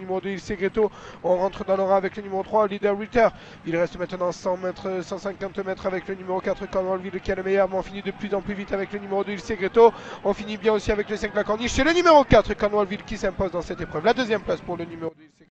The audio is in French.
numéro 2, il Segreto. On rentre dans l'aura avec le numéro 3, Leader Ritter. Il reste maintenant 100 mètres, 150 mètres avec le numéro 4, Cornwallville qui est le meilleur. Mais on finit de plus en plus vite avec le numéro 2, il Segreto. On finit bien aussi avec le 5, la corniche. C'est le numéro 4, Cornwallville qui s'impose dans cette épreuve. La deuxième place pour le numéro 2,